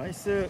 ナイス